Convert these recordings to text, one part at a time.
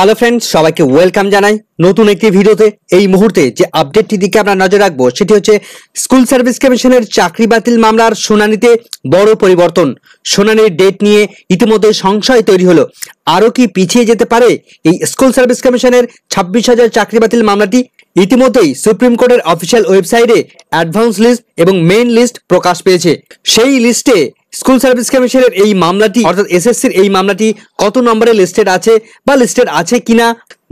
Hello friends সবাইকে welcome জানাই নতুন একটি ভিডিওতে। এই মুহূর্তে যে আপডেটটি দিকে আমরা নজর রাখব, সেটি হচ্ছে স্কুল সার্ভিস কমিশনের চাকরি বাতিল মামলার শুনানিতে বড় পরিবর্তন। শুনানির ডেট নিয়ে ইতিমধ্যে সংশয় তৈরি হলো। আরও কি পিছিয়ে যেতে পারে এই স্কুল সার্ভিস কমিশনের ছাব্বিশ হাজার চাকরি বাতিল মামলাটি? ইতিমধ্যেই সুপ্রিম কোর্টের অফিসিয়াল ওয়েবসাইটে অ্যাডভান্স লিস্ট এবং মেইন লিস্ট প্রকাশ পেয়েছে। সেই লিস্টে স্কুল সার্ভিস কমিশনের এই মামলাটি, অর্থাৎ এসএসসির এই মামলাটি কত নম্বরে লিস্টেড আছে বা লিস্টেড আছে কিনা,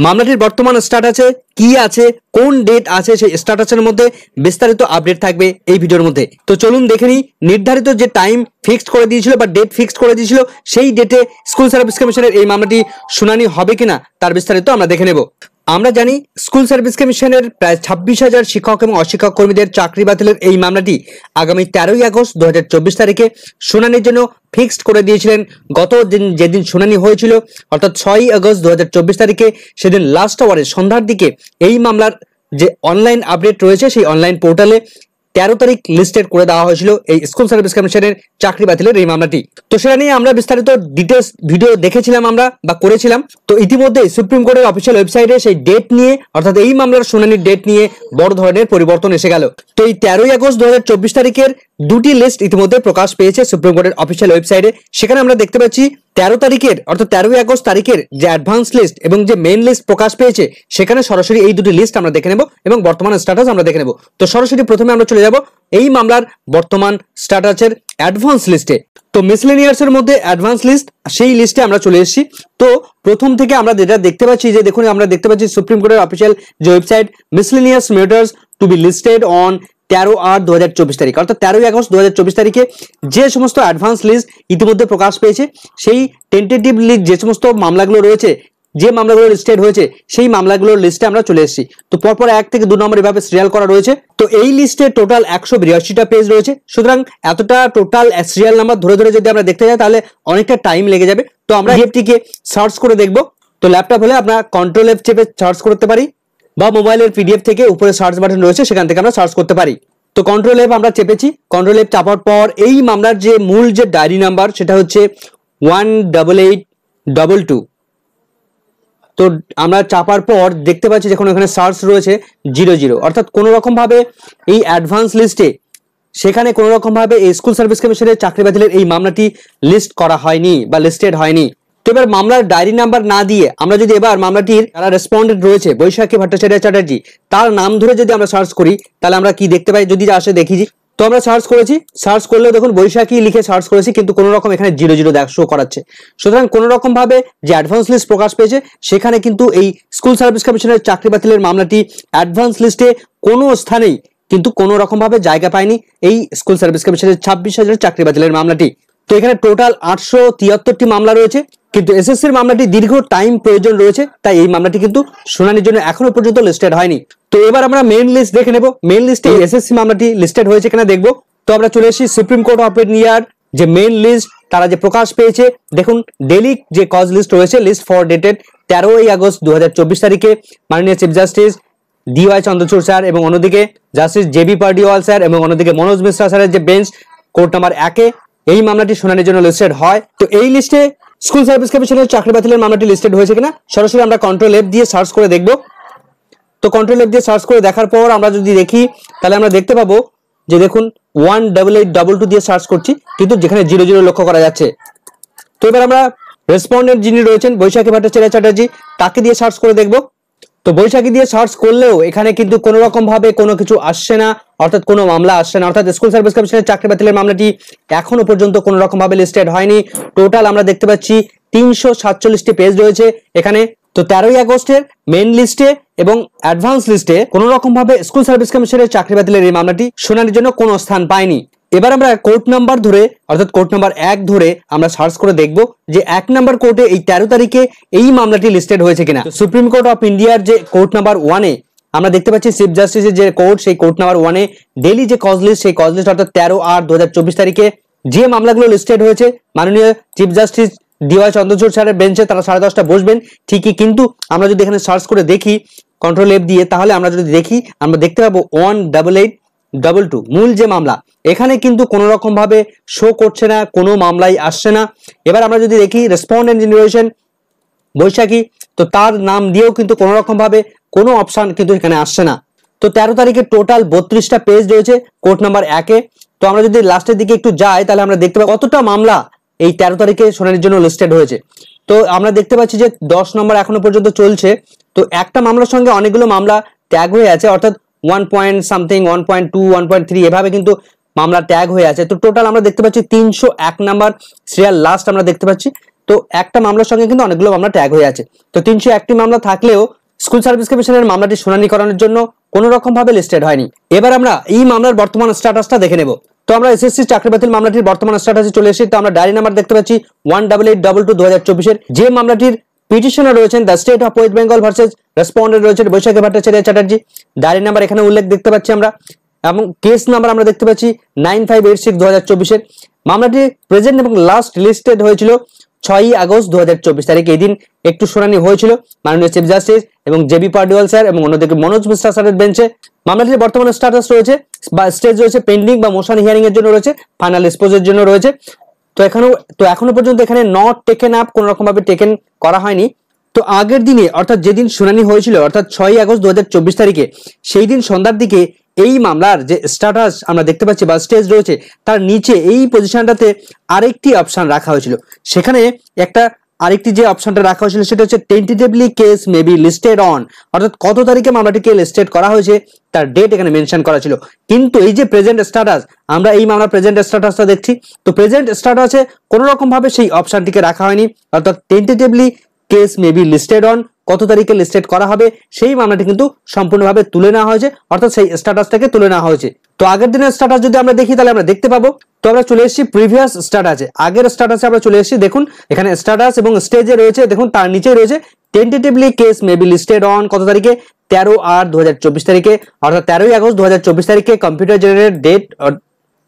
মামলাটির বর্তমান স্টার্ট আছে, কি আছে, কোন ডেট আছে সেই স্ট্যাটাসের মধ্যে বিস্তারিত আপডেট থাকবে এই ভিডিওর মধ্যে। তো চলুন দেখে নিই, নির্ধারিত যে টাইম ফিক্সড করে দিয়েছিল বা ডেট ফিক্সড করে দিয়েছিল, সেই ডেটে স্কুল সার্ভিস কমিশনের এই মামলাটি শুনানি হবে কিনা, তার বিস্তারিত আমরা দেখে নেব। আমরা জানি স্কুল সার্ভিস কমিশনের প্রায় ছাব্বিশ হাজার শিক্ষক এবং অশিক্ষক কর্মীদের চাকরি বাতিলের এই মামলাটি আগামী তেরোই আগস্ট দু হাজার চব্বিশ তারিখে শুনানির জন্য ফিক্সড করে দিয়েছিলেন। গত দিন যেদিন শুনানি হয়েছিল, অর্থাৎ ছয়ই আগস্ট দু হাজার চব্বিশ তারিখে, সেদিন লাস্ট আওয়ারে সন্ধ্যার দিকে এই মামলার যে অনলাইন আপডেট রয়েছে, সেই অনলাইন পোর্টালে তেরো তারিখ লিস্টেড করে দেওয়া হয়েছিল এই স্কুল সার্ভিস কমিশনের চাকরি বাতিলের এই মামলাটি। তো সেটা নিয়ে আমরা বিস্তারিত ডিটেলস ভিডিও দেখেছিলাম আমরা বা করেছিলাম। তো ইতিমধ্যে সুপ্রিম কোর্টের অফিসিয়াল ওয়েবসাইটে সেই ডেট নিয়ে, অর্থাৎ এই মামলার শুনানির ডেট নিয়ে বড় ধরনের পরিবর্তন এসে গেল। তো এই তেরোই আগস্ট দু হাজার চব্বিশ তারিখের দুটি লিস্ট ইতিমধ্যে প্রকাশ পেয়েছে সুপ্রিম কোর্টের অফিসিয়াল ওয়েবসাইটে সেখানে আমরা দেখতে পাচ্ছি, তেরো তারিখের, অর্থাৎ তেরোই আগস্ট তারিখের যে অ্যাডভান্স লিস্ট এবং যে মেইন লিস্ট প্রকাশ পেয়েছে, সেখানে সরাসরি এই দুটি লিস্ট আমরা দেখে নেব এবং বর্তমান স্ট্যাটাস আমরা দেখে নেব। তো সরাসরি প্রথমে আমরা চলে যাব এই মামলার বর্তমান স্ট্যাটাসের অ্যাডভান্স লিস্টে তো মিসলেনিয়ার্স এর মধ্যে অ্যাডভান্স লিস্ট সেই লিস্টে আমরা চলে এসেছি। তো প্রথম থেকে আমরা যেটা দেখতে পাচ্ছি, যে দেখুন আমরা দেখতে পাচ্ছি সুপ্রিম কোর্টের অফিসিয়াল যে website miscellaneous matters to be listed on তেরো আট দু হাজার চব্বিশ তারিখ। অর্থাৎ তেরোই আগস্ট দু হাজার চব্বিশ তারিখে যে সমস্ত অ্যাডভান্স লিস্ট ইতিমধ্যে প্রকাশ পেয়েছে, সেই টেন্টেটিভ লিস্ট যে সমস্ত মামলাগুলো রয়েছে, যে মামলাগুলো লিস্টেড হয়েছে, সেই মামলাগুলোর লিস্টে আমরা চলে এসেছি। তো পরপর এক থেকে দু নম্বর এভাবে সিরিয়াল করা রয়েছে। তো এই লিস্টে টোটাল একশো বিরাশিটা পেজ রয়েছে। সুতরাং এতটা টোটাল সিরিয়াল নাম্বার ধরে ধরে যদি আমরা দেখতে যাই, তাহলে অনেকটা টাইম লেগে যাবে। তো আমরা এফটিকে সার্চ করে দেখব। তো ল্যাপটপ হলে আমরা কন্ট্রোল এফ চেপে সার্চ করতে পারি। বা মোবাইলের পিডিএফ থেকে উপরে সার্চ বাটন রয়েছে, সেখান থেকে আমরা সার্চ করতে পারি। তো কন্ট্রোল এফ আমরা চেপেছি। কন্ট্রোল এফ চাপার পর এই মামলার যে মূল যে ডায়েরি নাম্বার সেটা হচ্ছে one double eight double two তো আমরা চাপার পর দেখতে পাচ্ছি যখন এখানে সার্চ রয়েছে জিরো জিরো অর্থাৎ কোনো রকমভাবে এই অ্যাডভান্স লিস্টে সেখানে কোনো রকমভাবে এই স্কুল সার্ভিস কমিশনের চাকরি বাতিলের এই মামলাটি লিস্ট করা হয়নি বা লিস্টেড হয়নি। তো এবার মামলার ডায়েরি নাম্বার না দিয়ে আমরা যদি এবার মামলাটির যারা রেসপন্ডেন্ট রয়েছে, বৈশাখী ভট্টাচার্য চ্যাটার্জি, তার নাম ধরে যদি আমরা সার্চ করি, তাহলে আমরা কি দেখতে পাই? যদি আসে দেখি তো আমরা সার্চ করেছি। সার্চ করলেও দেখুন বৈশাখী লিখে সার্চ করেছি, কিন্তু কোনো রকম এখানে জিরো জিরো শো করাচ্ছে। সুতরাং কোনো রকম ভাবে যে অ্যাডভান্স লিস্ট প্রকাশ পেয়েছে, সেখানে কিন্তু এই স্কুল সার্ভিস কমিশনের চাকরি বাতিলের মামলাটি অ্যাডভান্স লিস্টে কোনো স্থানেই কিন্তু কোনো রকম ভাবে জায়গা পায়নি এই স্কুল সার্ভিস কমিশনের ছাব্বিশ হাজার চাকরি বাতিলের মামলাটি। তো এখানে টোটাল আটশো তিয়াত্তরটি মামলা রয়েছে। কিন্তু এসএসসির মামলাটি দীর্ঘ টাইম প্রয়োজন রয়েছে, তাই এই মামলাটি কিন্তু শুনানির জন্য এখনও পর্যন্ত লিস্টেড হয়নি। তো এবার আমরা মেইন লিস্ট দেখে নেব। মেইন লিস্টে এসএসসি মামলাটি লিস্টেড হয়েছে কিনা দেখব। তো আমরা চলে এসেছি সুপ্রিম কোর্ট অফ ইন্ডিয়ার যে মেইন লিস্ট তারা যে প্রকাশ পেয়েছে, দেখুন ডেলি যে কজ লিস্ট রয়েছে লিস্ট ফর ডেটেড তেরোই আগস্ট দু হাজার চব্বিশ তারিখে, মাননীয় chief justice DY Chandrachud sir এবং অন্যদিকে জাস্টিস জেবি পার্ডিওয়াল স্যার এবং অন্যদিকে মনোজ মিশ্রা স্যারের যে বেঞ্চ কোর্ট নাম্বার একে, এই মামলাটি শুনানির জন্য লিস্টেড হয়। তো এই লিস্টে স্কুল সার্ভিস কমিশনের চাকরি বাতিলের মামলাটি লিস্টেড হয়েছে কিনা? সরাসরি আমরা কন্ট্রোল এফ দিয়ে সার্চ করে দেখব। তো কন্ট্রোল এফ দিয়ে সার্চ করে দেখার পর আমরা যদি দেখি, তাহলে আমরা দেখতে পাবো যে দেখুন one double eight double two দিয়ে সার্চ করছি, কিন্তু যেখানে জিরো জিরো লক্ষ্য করা যাচ্ছে। তো এবার আমরা রেসপন্ডেন্ট যিনি রয়েছেন, বৈশাখী ভট্টাচার্য চ্যাটার্জি, তাকে দিয়ে সার্চ করে দেখব। তো বৈশাখী দিয়ে সার্চ করলেও এখানে কিন্তু কোনো রকম ভাবে কোনো কিছু আসছে না, অর্থাৎ কোনো মামলা আসছে না। অর্থাৎ স্কুল সার্ভিস কমিশনের চাকরি বাতিলের মামলাটি এখনও পর্যন্ত কোনো রকম ভাবে লিস্টেড হয়নি। টোটাল আমরা দেখতে পাচ্ছি তিনশো সাতচল্লিশটি পেজ রয়েছে। এখানে তো তেরোই আগস্টের মেন লিস্টে এবং অ্যাডভান্স লিস্টে কোনো রকম ভাবে স্কুল সার্ভিস কমিশনের চাকরি বাতিলের এই মামলাটি শুনানির জন্য কোনো স্থান পায়নি। এবার আমরা কোর্ট নাম্বার ধরে, অর্থাৎ কোর্ট নাম্বার এক ধরে আমরা সার্চ করে দেখব যে এক নাম্বার কোর্টে এই তেরো তারিখে এই মামলাটি লিস্টেড হয়েছে কিনা। সুপ্রিম কোর্ট অফ ইন্ডিয়ার যে কোর্ট নাম্বার ওয়ানে আমরা দেখতে পাচ্ছি চিফ জাস্টিসের যে কোর্ট সেই কোর্ট নাম্বার ওয়ানে ডেলি যে কজ লিস্ট সেই কজ লিস্ট অর্থাৎ তেরো আট দু তারিখে যে মামলাগুলো লিস্টেড হয়েছে, মাননীয় চিফ জাস্টিস ডিওয়াই চন্দ্রচূড় স্যারের বেঞ্চে তারা সাড়ে দশটা বসবেন, ঠিকই কিন্তু আমরা যদি এখানে সার্চ করে দেখি কন্ট্রোল এফ দিয়ে, তাহলে আমরা যদি দেখি, আমরা দেখতে পাবো one double eight double two মূল যে মামলা, এখানে কিন্তু কোনো রকম ভাবে শো করছে না, কোনো মামলাই আসছে না। এবার আমরা যদি দেখি রেসপন্ডেন্ট জেনারেশন বৈশাখী, তো তার নাম দিয়েও কিন্তু কোনো রকম ভাবে কোনো অপশন কিন্তু এখানে আসছে না। তো তেরো তারিখে টোটাল বত্রিশটা পেজ রয়েছে কোর্ট নাম্বার একে। তো আমরা যদি লাস্টের দিকে একটু যাই, তাহলে আমরা দেখতে পাই কতটা মামলা এই তেরো তারিখে শুনানির জন্য লিস্টেড হয়েছে। তো আমরা দেখতে পাচ্ছি যে দশ নম্বর এখনও পর্যন্ত চলছে। তো একটা মামলার সঙ্গে অনেকগুলো মামলা ট্যাগ হয়ে আছে, অর্থাৎ one point something one point two one point three এভাবে কিন্তু মামলা ট্যাগ হয়ে আছে। তো টোটাল আমরা দেখতে পাচ্ছি তিনশো এক নাম্বার সিরিয়াল লাস্ট আমরা দেখতে পাচ্ছি। তো একটা মামলার সঙ্গে কিন্তু অনেকগুলো মামলা ট্যাগ হয়ে আছে। তো তিনশো একটি মামলা থাকলেও স্কুল সার্ভিস কমিশনের মামলাটি শুনানি করানোর জন্য কোনো রকম ভাবে লিস্টেড হয়নি। এবার আমরা এই মামলার বর্তমান স্ট্যাটাসটা দেখে নেব। তো আমরা এসএসসি চাকরি বাতিল মামলাটির বর্তমান স্ট্যাটাসে চলে এসেছি। তো আমরা ডায়রি নাম্বার দেখতে পাচ্ছি one double eight double two দু হাজার চব্বিশের। যে মামলাটির পিটিশনার রয়েছেন the state of West Bengal versus respondent রয়েছেন বৈশাখী ভট্টাচার্য চ্যাটার্জি। ডায়রি নাম্বার এখানে উল্লেখ দেখতে পাচ্ছি আমরা। এবং কেস নাম্বার আমরা দেখতে পাচ্ছি নাইন ফাইভ এইট সিক্স দু হাজার চব্বিশের। মামলাটি প্রেজেন্ট এবং লাস্ট লিস্টেড হয়েছিল ছয়ই আগস্ট দু হাজার চব্বিশ তারিখে। এই দিন একটু শুনানি হয়েছিল মাননীয় চিফ জাস্টিস এবং জেবি পার্ডিওয়াল স্যার এবং অন্যদিকে মনোজ মিশ্রা স্যারের বেঞ্চে মামলাটির বর্তমানে স্ট্যাটাস রয়েছে বা স্টেজ রয়েছে পেন্ডিং বা মোশন হিয়ারিং এর জন্য রয়েছে ফাইনাল এক্সপোজের জন্য রয়েছে। তো এখনও তো এখনও পর্যন্ত এখানে নট টেকেন আপ কোন রকম ভাবে টেকেন করা হয়নি। তো আগের দিনে, অর্থাৎ যেদিন শুনানি হয়েছিল, অর্থাৎ ছয় আগস্ট দু হাজার চব্বিশ তারিখে, সেই দিন সন্ধ্যার দিকে এই মামলার যে স্ট্যাটাস আমরা দেখতে পাচ্ছি বা স্টেজ রয়েছে, তার নিচে এই পজিশনটাতে আরেকটি অপশান রাখা হয়েছিল। সেখানে একটা আরেকটি যে অপশনটা রাখা হয়েছিল সেটা হচ্ছে tentatively case may be listed on অর্থাৎ কত তারিখে মামলাটিকে লিস্টেড করা হয়েছে, তার ডেট এখানে মেনশন করা ছিল। কিন্তু এই যে প্রেজেন্ট স্ট্যাটাস আমরা এই মামলার প্রেজেন্ট স্ট্যাটাসটা দেখছি। তো প্রেজেন্ট স্ট্যাটাসে কোনো রকম ভাবে সেই অপশনটিকে রাখা হয়নি। অর্থাৎ tentatively case may be listed on কত তারিখে লিস্টেড করা হবে, সেই মামলাটি কিন্তু সম্পূর্ণভাবে তুলে নেওয়া হয়েছে। অর্থাৎ সেই স্ট্যাটাসটাকে তুলে নেওয়া হয়েছে। তো আগের দিনের স্ট্যাটাস যদি আমরা দেখি, তাহলে আমরা দেখতে পাবো। তো আমরা চলে এসেছি প্রিভিয়াস স্ট্যাটাসে আগের স্ট্যাটাসে আমরা চলে এসেছি, দেখুন, এখানে স্ট্যাটাস এবং স্টেজে রয়েছে, দেখুন, তার নিচে রয়েছে tentatively case may be listed on কত তারিখে? তেরো আট দু হাজার চব্বিশ তারিখে। অর্থাৎ তেরোই আগস্ট দু হাজার চব্বিশ তারিখে কম্পিউটার জেনারেট ডেট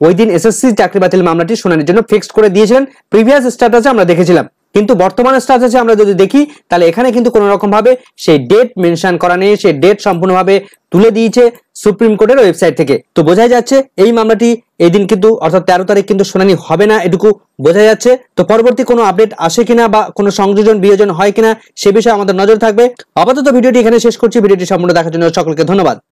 ওই দিন এসএসসি চাকরি বাতিল মামলাটি শুনানির জন্য ফিক্সড করে দিয়েছিলেন। প্রিভিয়াস স্ট্যাটাসে আমরা দেখেছিলাম। কিন্তু বর্তমান স্ট্যাটাসে আমরা যদি দেখি, তাহলে এখানে কিন্তু কোনো রকম ভাবে সেই ডেট মেনশন করা নেই, সেই ডেট সম্পূর্ণভাবে তুলে দিয়েছে সুপ্রিম কোর্টের ওয়েবসাইট থেকে। তো বোঝাই যাচ্ছে, এই মামলাটি এই দিন কিন্তু, অর্থাৎ তেরো তারিখ কিন্তু শুনানি হবে না এটুকু বোঝা যাচ্ছে। তো পরবর্তী কোনো আপডেট আসে কিনা বা কোনো সংযোজন, বিয়োজন হয় কিনা, সে বিষয়ে আমাদের নজর থাকবে। আপাতত ভিডিওটি এখানে শেষ করছি। ভিডিওটি সম্পূর্ণ দেখার জন্য সকলকে ধন্যবাদ।